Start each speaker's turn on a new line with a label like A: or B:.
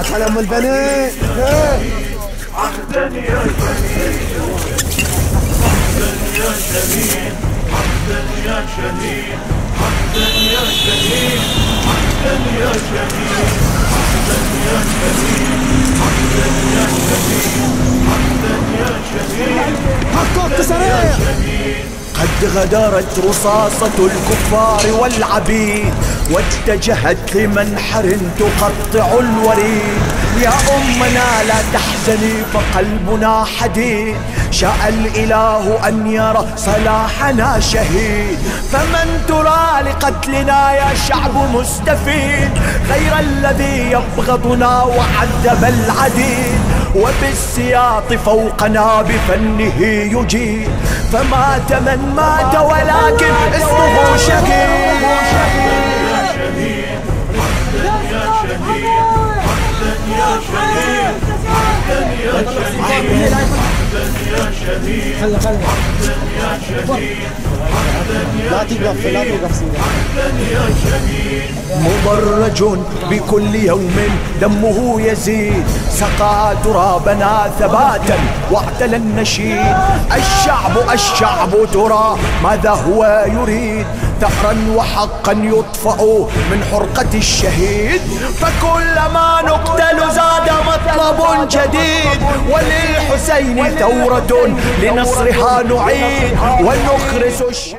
A: سلام البنات
B: عهدا يا عهدا يا عهدا يا عهدا يا عهدا يا عهدا يا عهدا يا عهدا يا
C: قد غدرت رصاصة الكفار والعبيد. واتجهت لمنحر تقطع الوريد. يا أمنا لا تحزني فقلبنا حديد. شاء الإله أن يرى صلاحنا شهيد. فمن ترى لقتلنا يا شعب مستفيد. غير الذي يبغضنا وعذب العديد. وبالسياط فوقنا بفنه يجيد. فمات من مات ولكن اسمه شهيد.
A: خلي خلي لا
B: يا
A: توقف لا
B: شهيد
C: مضرج بكل يوم دمه يزيد سقى ترابنا ثباتا واعتلى النشيد. الشعب الشعب ترى ماذا هو يريد؟ ثأرا وحقا يطفأ من حرقة الشهيد. فكلما نقتل جديد وللحسين ثورة لنصرها نعيد ونخرس الش...